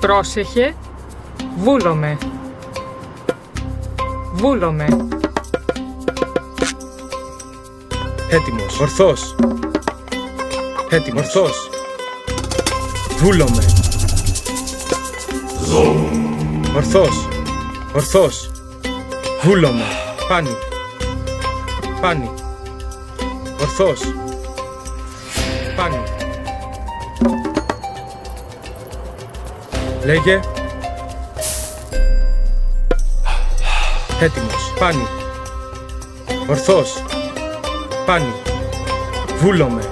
Πρόσεχε, βούλομαι. Βούλομαι. Έτοιμος. Ορθός. Έτοιμος. Ορθός. Βούλομαι. Ορθός. Ορθός. Βούλομαι. Πάνι. Πάνι. Ορθός. Λέγε. Έτοιμος. Πάνι. Ορθός. Πάνι. Βούλομαι.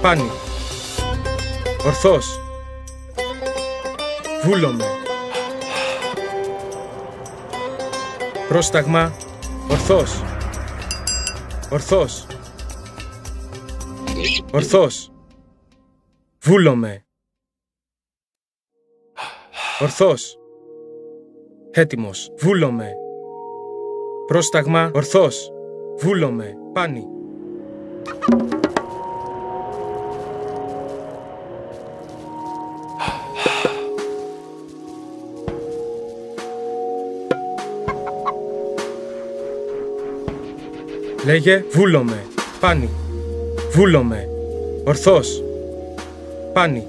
Πάνι. Ορθός. Βούλομαι. Πρόσταγμα. Ορθός. Ορθός. Ορθός. Βούλομαι. Ορθός. Έτοιμος. Βούλομαι. Πρόσταγμα. Ορθός. Βούλομαι. Πάνι. Λέγε βούλομαι. Πάνι. Βούλομαι. Ορθός. Πάνι.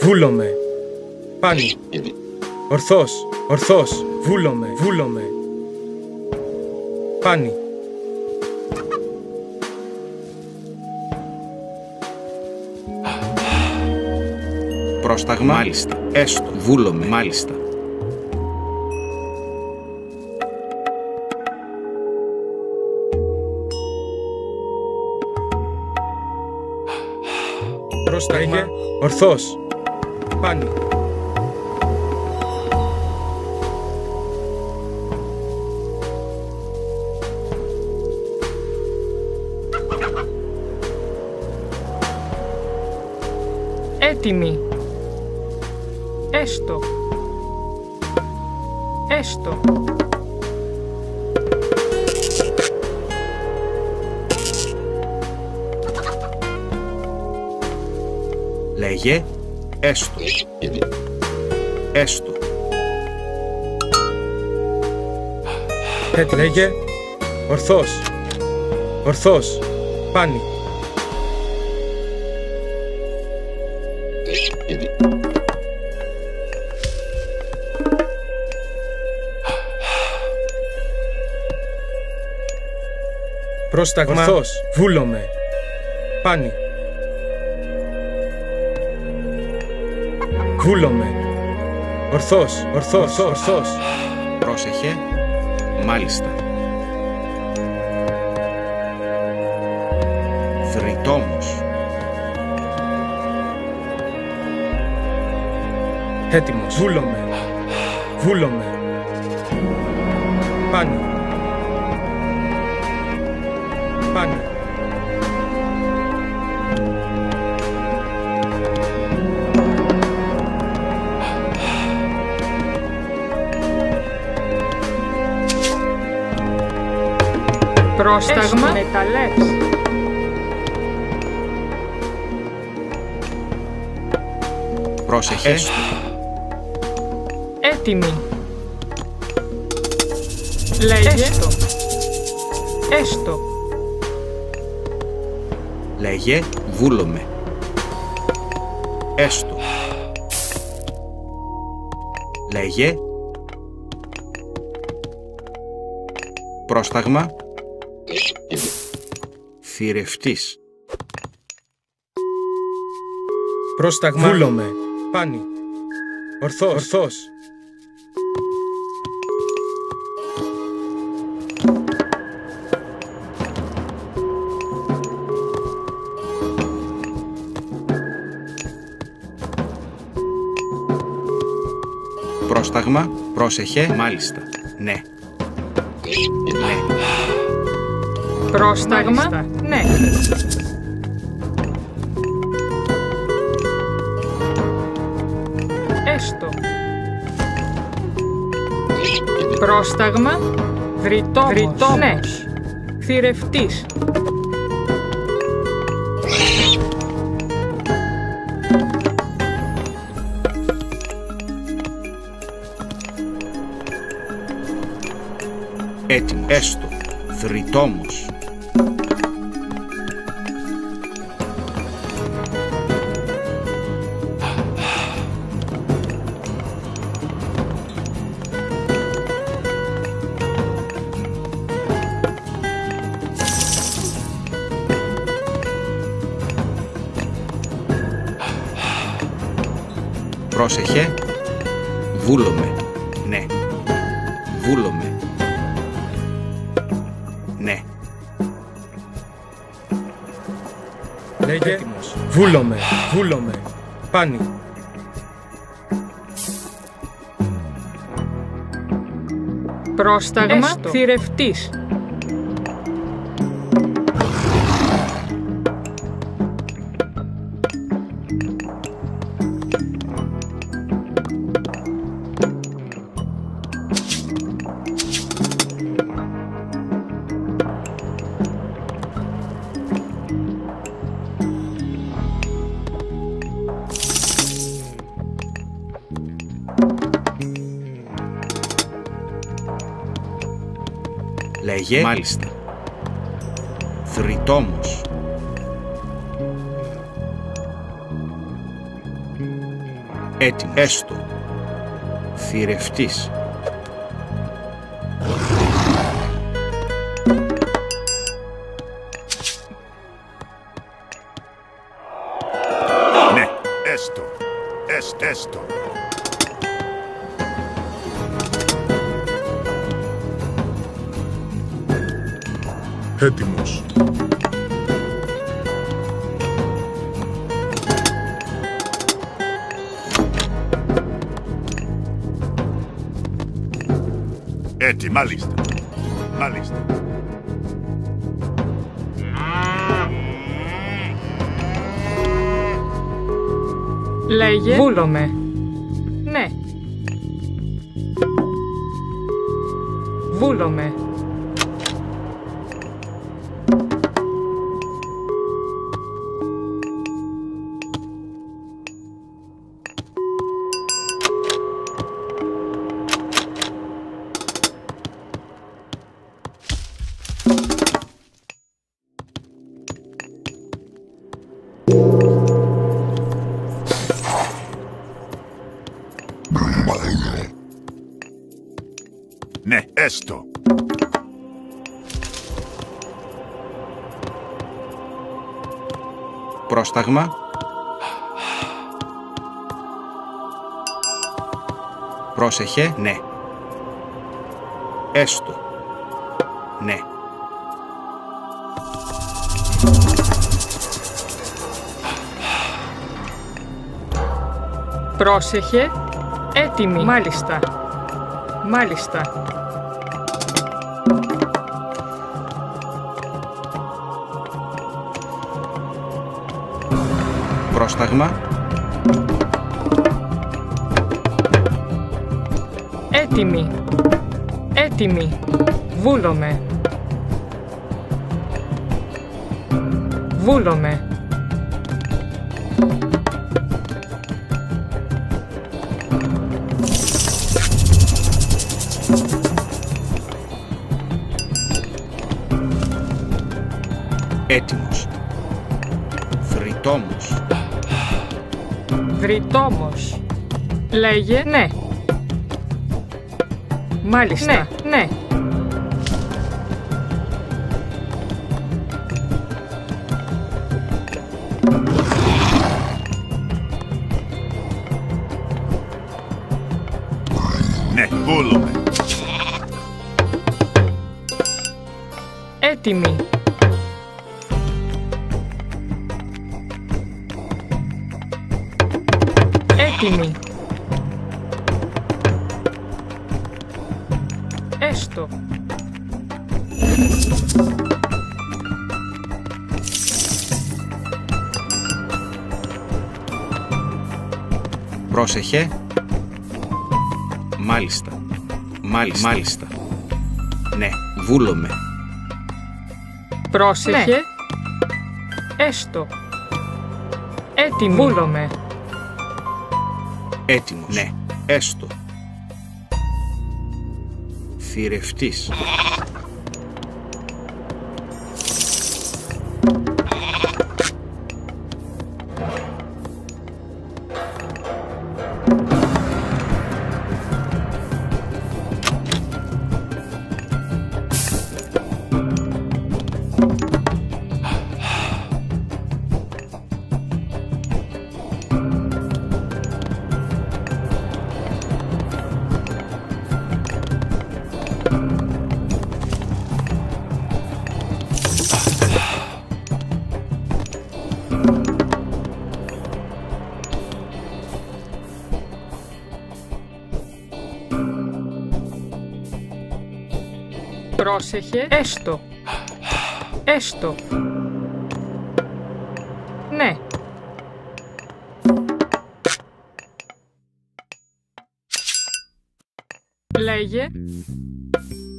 Βούλομαι. Πάνι. Ορθός. Ορθός. Βούλομαι. Βούλομαι. Πάνι. Πρόσταγμα. Μάλιστα. Έστω. Βούλομαι. Μάλιστα. Πρόσταγμα. Ορθός. Πάνι. Έτοιμη. Έστω. Έστω. Λέγε. Έστω. Έστω. Έτσι λέγε. Ορθός. Ορθός. Πάνι. Πρόσταγμα. Ορθός. Βούλομαι. Πάνι. Βούλομαι. Ορθός. Ορθός. Ορθός. Πρόσεχε. Μάλιστα. Θρητόμος. Έτοιμος. Βούλομαι. Βούλομαι. Πάνι. Πάνι. Πρόσταγμα. Με τα λες. Πρόσεχες. Έστω. Έτοιμη. Λέγε. Έστω. Έστω. Λέγε. Βούλομαι. Έστω. Λέγε. Πρόσταγμα. Θηρευτής. Πρόσταγμα. Βούλομαι. Πάνι. Ορθός. Ορθός. Πρόσταγμα. Πρόσεχε. Μάλιστα. Ναι. Ναι. Πρόσταγμα. Ναι. Έστω. Πρόσταγμα. Δρυτόμος. Δρυτόμος. Ναι. Θηρευτής. Έτοιμος. Έστω. Θρυτόμος. Πρόσεχε. Βούλομαι. Ναι. Βούλομαι. Ναι. Λέγε. Έτοιμος. Βούλομαι. Βούλομαι. Πάνι. Πρόσταγμα Έστω. θηρευτής. Λέγε. Μάλιστα. Θρητόμος. Έτοιμος. Έστω. Θηρευτής. Έτοιμος. Έτσι, μάλιστα. Μάλιστα. Λέγε. Βούλομαι. Ναι. Βούλομαι. Πρόσταγμα. Πρόσεχε. Ναι. Έστω. Ναι. Πρόσεχε. Έτοιμη. Μάλιστα. Μάλιστα. Πρόσταγμα. Έτοιμη. Έτοιμη. Βούλομαι. Βούλομαι. Έτοιμος. Βρυτόμος. Λέγε ναι. Μάλιστα. Ναι, Πρόσεχε. Μάλιστα. Μάλιστα. Μάλιστα. Ναι, βούλομαι. Πρόσεχε. Έστω. Έτοιμη. Βούλομαι. Έτοιμος. Ναι, έστω. Θηρευτής. Πρόσεχε. Έστω. Έστω. Ναι. Λέγε.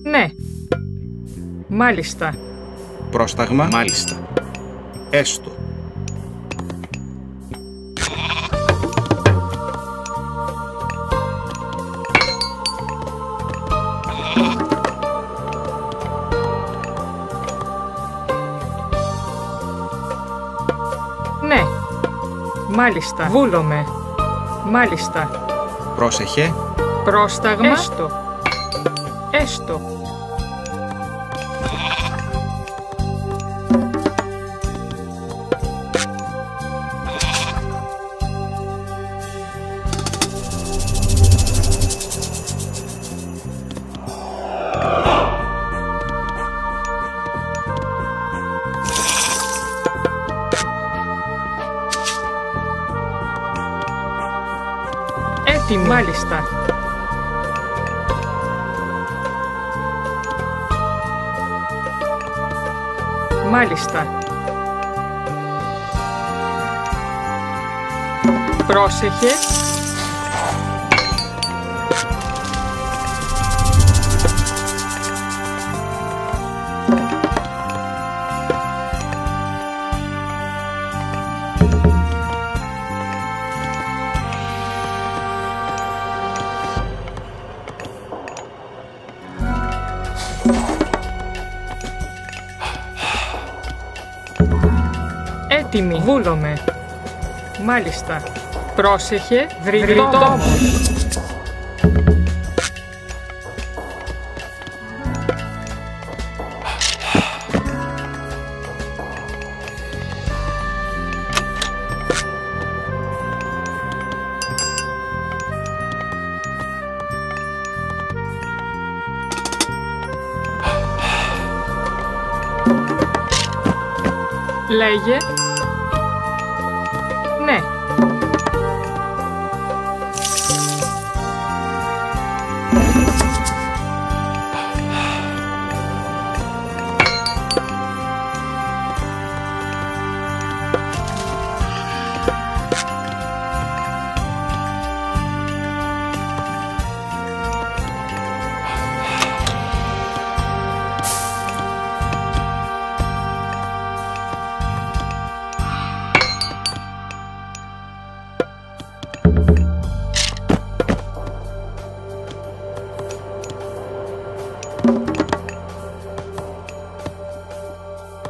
Ναι. Μάλιστα. Πρόσταγμα. Μάλιστα. Έστω. Μάλιστα. Βούλομαι. Μάλιστα. Πρόσεχε. Πρόσταγμα. Έστω. Έστω. Μάλιστα. Μάλιστα. Πρόσεχε. Βούλομαι. Μάλιστα. Πρόσεχε. Βρυτόμο. Λέγε.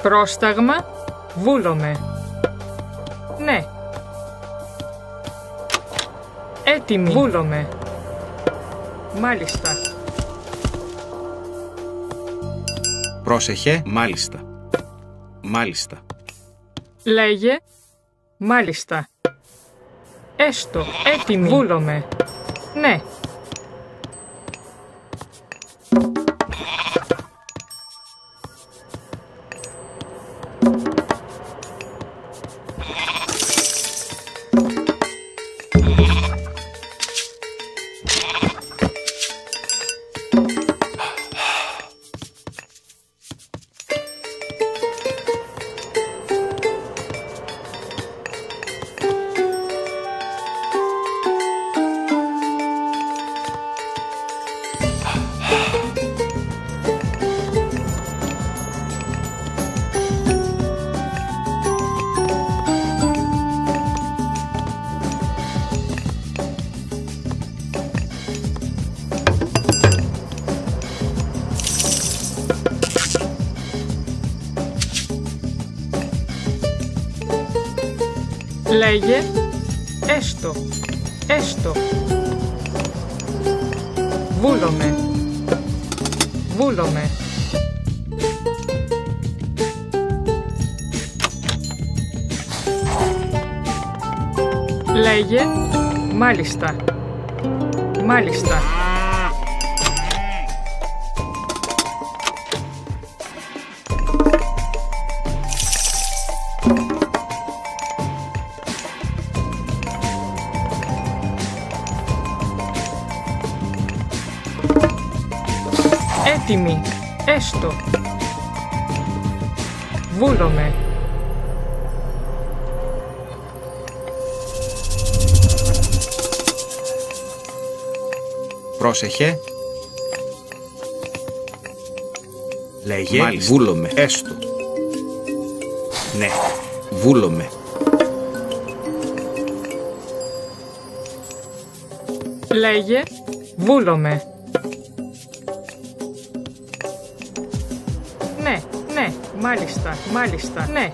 Πρόσταγμα. Βούλομαι. Ναι. Έτοιμη. Βούλομαι. Μάλιστα. Πρόσεχε. Μάλιστα. Μάλιστα. Λέγε. Μάλιστα. Έστω. Έτοιμη. Βούλομαι. Λέγε. Έστω. Έστω. Βούλομαι. Βούλομαι. Λέγε. Μάλιστα. Μάλιστα. Έστω. Βούλομαι. Πρόσεχε. Λέγε. Μάλιστα. Βούλομαι. Έστω. Ναι. Βούλομαι. Λέγε. Βούλομαι. Μάλιστα, μάλιστα, ναι.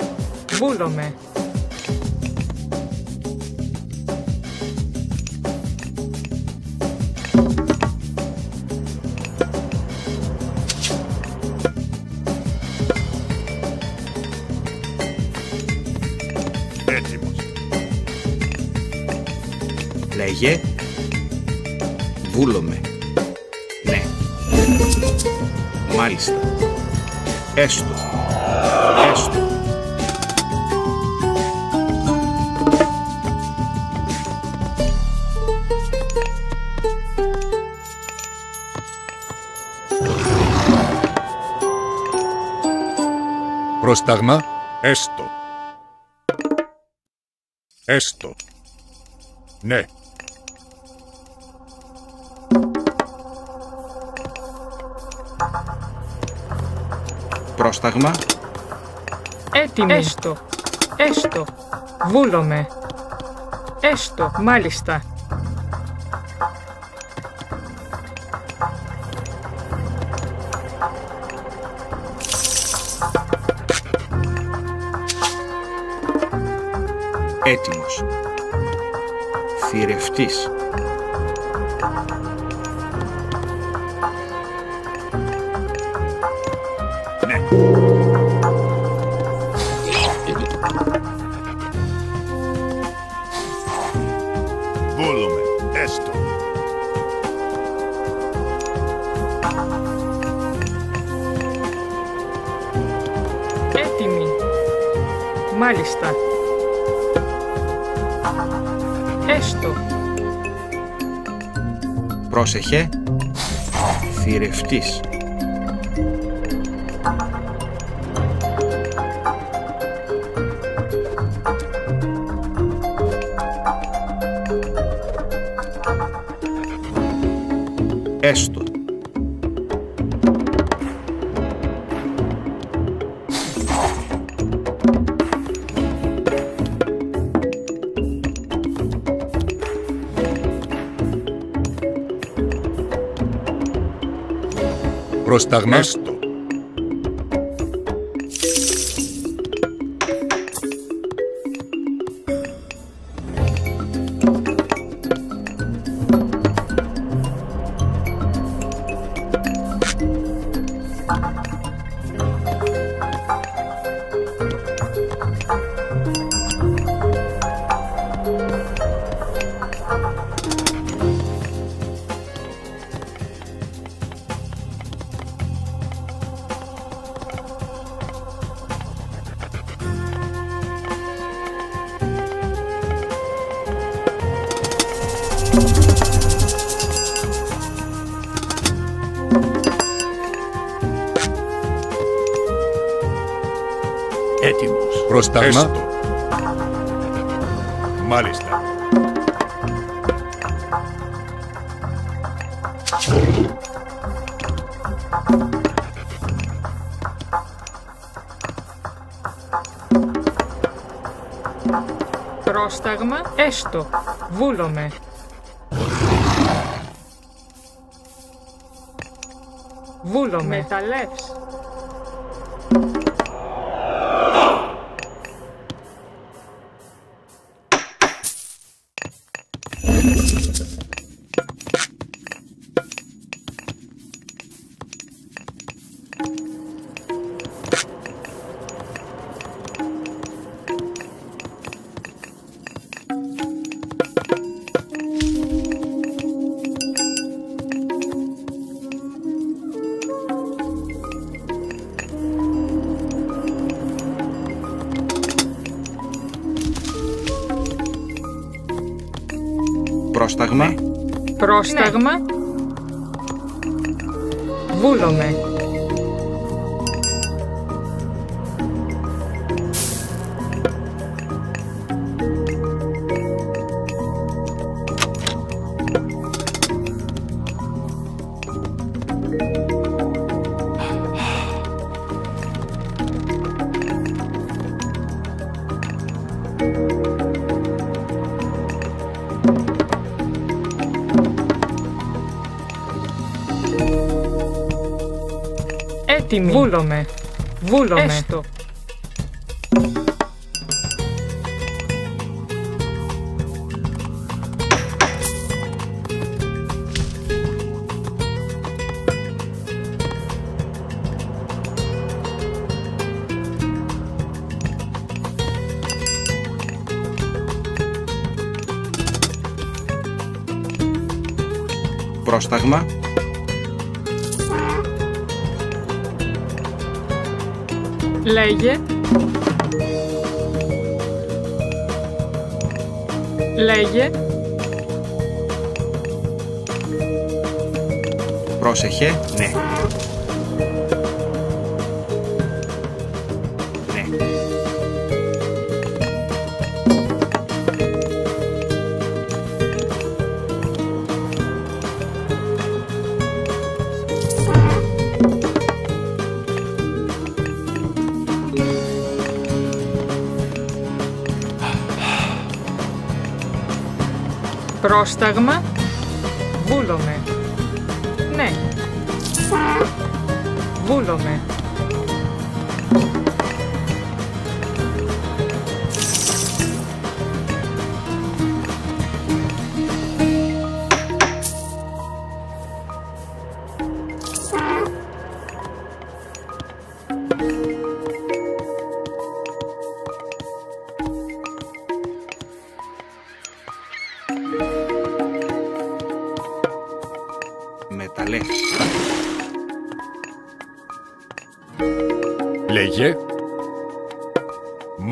Βούλομαι. Έτοιμος. Λέγε. Βούλομαι. Ναι. Μάλιστα. Έστω. Έστω. Πρόσταγμα. Έστω. Έστω. Ναι. Πρόσταγμα. Έτοιμη. Έστω. Έστω. Βούλομαι. Έστω. Μάλιστα. Έτοιμος. Θηρευτής. Μάλιστα. Έστω. Πρόσεχε. Θηρευτής. Πρόσταγμα. Έστω. Έτοιμος. Πρόσταγμα. Έστω. Μάλιστα. Πρόσταγμα. Έστω. Βούλομαι. Βούλομαι. Μεταλλεύς. Πρόσταγμα. Πρόσταγμα. Βούλομαι. Έτοιμη. Βούλομαι. Βούλομαι. Έστω. Πρόσταγμα. Λέγε. Λέγε. Πρόσεχε. Ναι. Ναι. Πρόσταγμα. Βούλομαι. Ναι. Βούλομαι.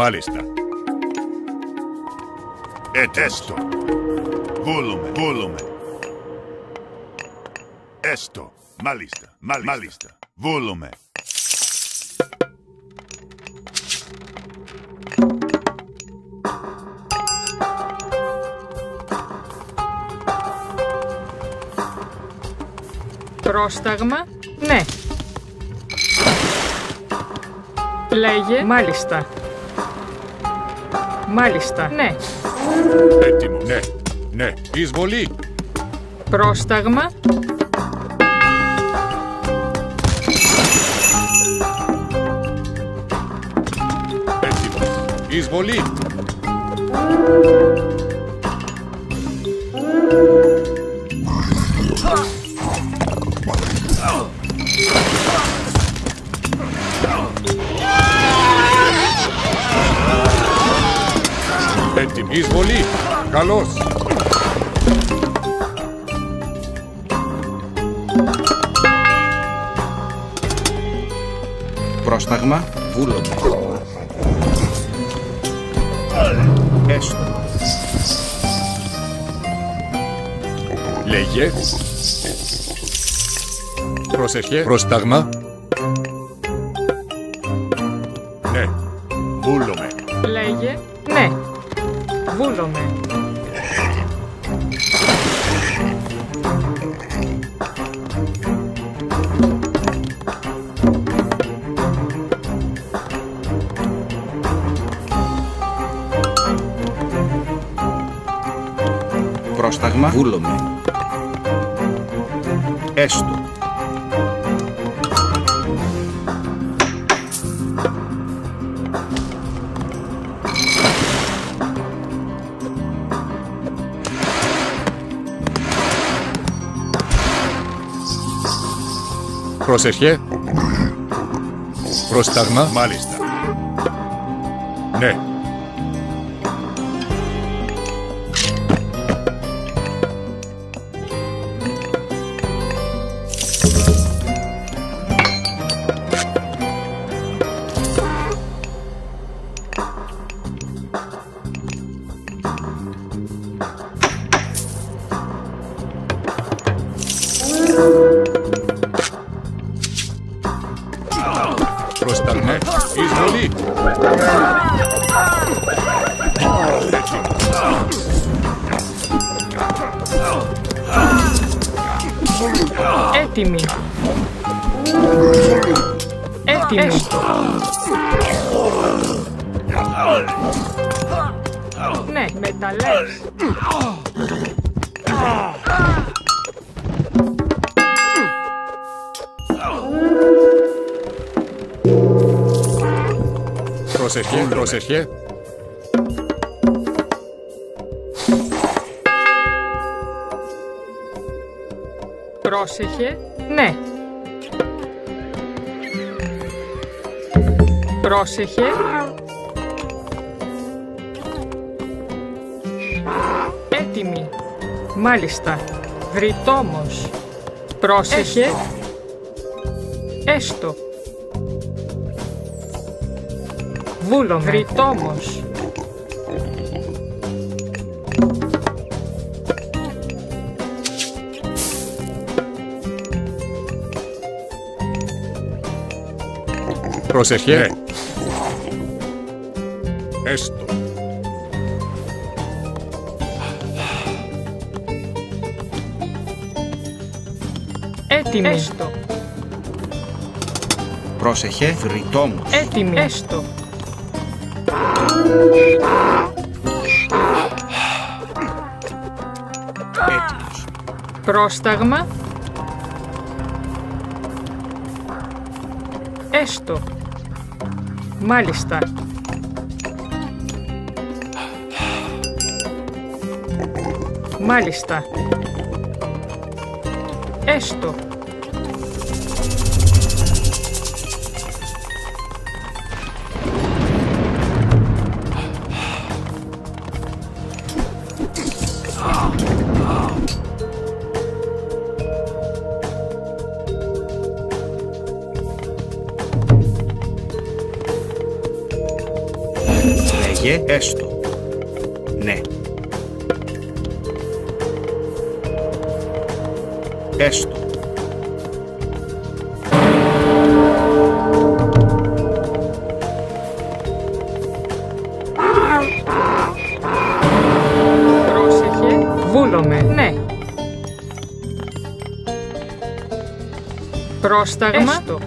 Μάλιστα. Ετέστο. Βούλουμε, βούλουμε. Έστω. Μάλιστα, μάλιστα. μάλιστα. Βούλουμε. Πρόσταγμα. Ναι. Λέγε. Μάλιστα. Μάλιστα. Ναι. Έτοιμο. Ναι, ναι. Εισβολή. Πρόσταγμα. Έτοιμο. Εισβολή. Έτοιμη. Εισβολή. Καλώς. Πρόσταγμα. Βούλομαι. Έστω. Λέγε. Πρόσεχε. Πρόσταγμα. Πρόσταγμα. Βούλομαι. Έστω. Πρόσεχε. Πρόσταγμα. Μάλιστα. Ναι. Πρόσεχε, πρόσεχε. Πρόσεχε. Ναι. Πρόσεχε. Έτοιμη. Μάλιστα. Γρητόμος. Πρόσεχε. Έστω. Βούλομε. Γρητόμος. Πρόσεχε. Ναι. Έστω. Έτοιμη. Έστω. Πρόσεχε, βρυτόμος. Έτοιμη. Έστω. Έτοιμος. Πρόσταγμα. Έστω. Μάλιστα. Μάλιστα. Έστω. Λέγε, έστω. Ναι. Έστω. Πρόσεχε. Βούλομε. Ναι. Πρόσταγμα. Έστω.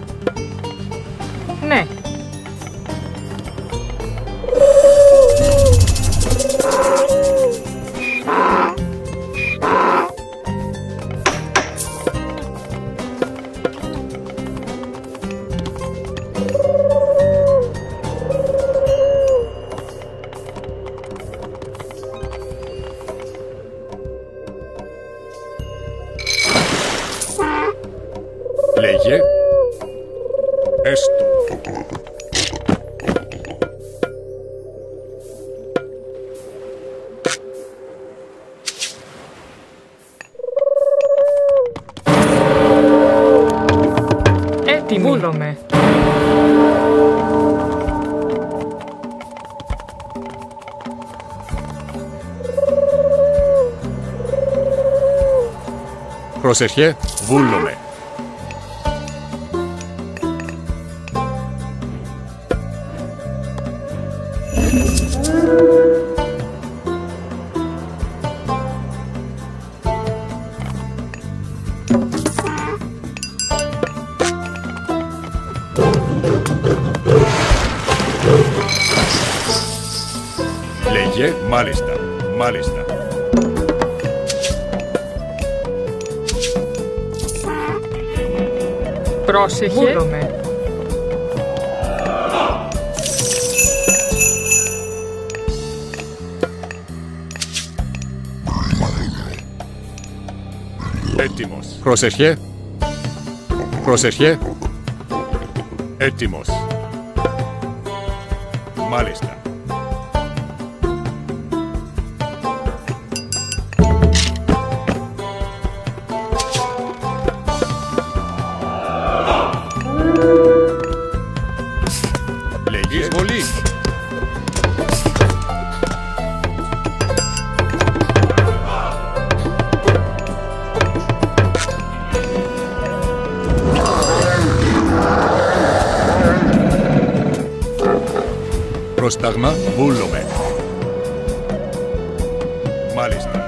Πρόσεχε. Βούλομε. Πρόσεχε. Βούλομε. Έτοιμος, Πρόσεχε. Πρόσεχε. έτοιμος. Πρόσταγμα, βούλομε. Μάλιστα.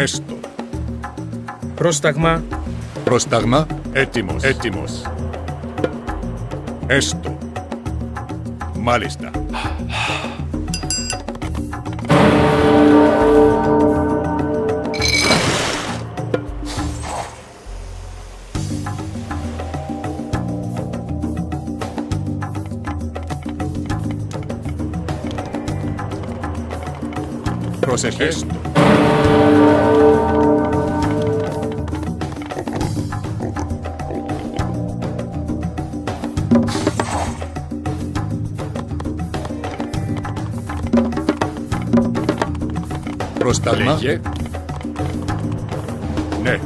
Έτοιμος. Έστω. Πρόσταγμα. Πρόσταγμα. Έτοιμος. Έτοιμος. Έστω. Μάλιστα. Πρόσεχε. Έστω. Πρόσταγμα. Λέγε. Ναι,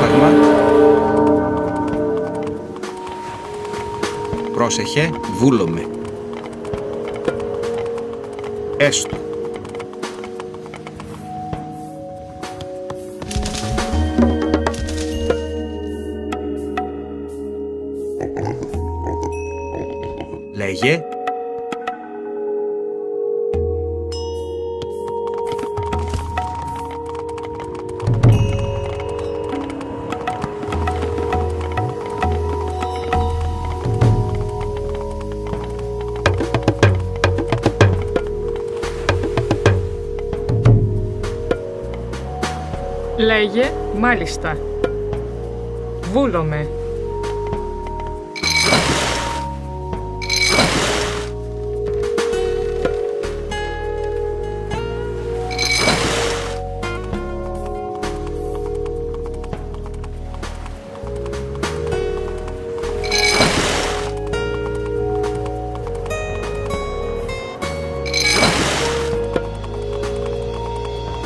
Πρόσταγμα. Πρόσεχε, βούλομαι. Έστω. Λέγε. Λέγε. Μάλιστα. Βούλομαι.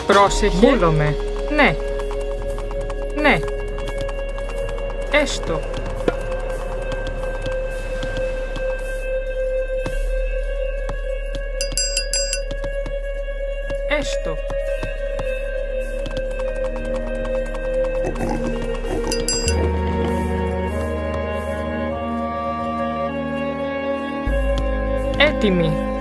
Πρόσεχε. Βούλομαι. Ναι. Ναι. Έστω. Έστω. Έτοιμη.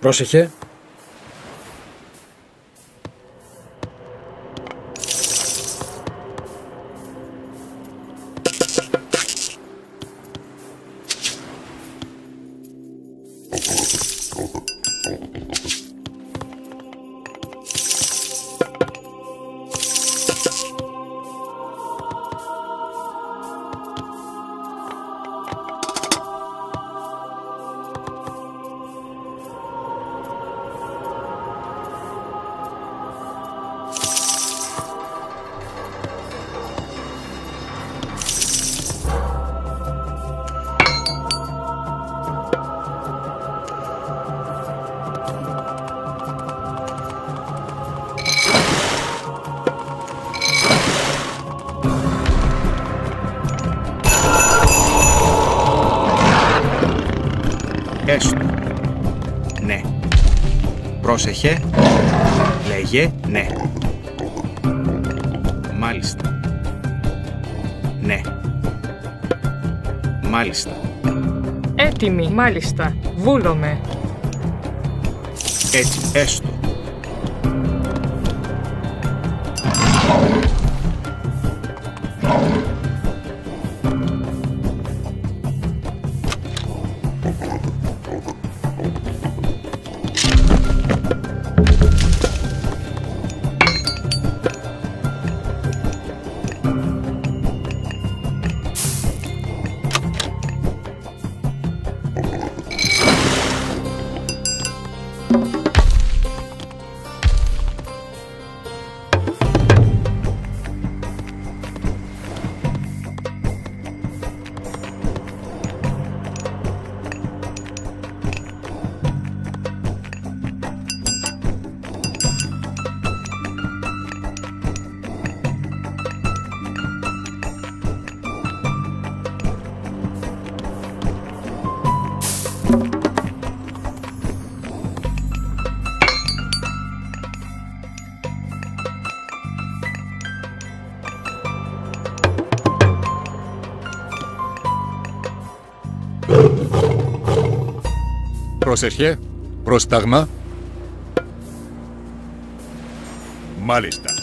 Πρόσεχε. Μάλιστα. Βούλομαι. Έτσι. Έστω. Πρόσεχε. Πρόσταγμα. Μάλιστα.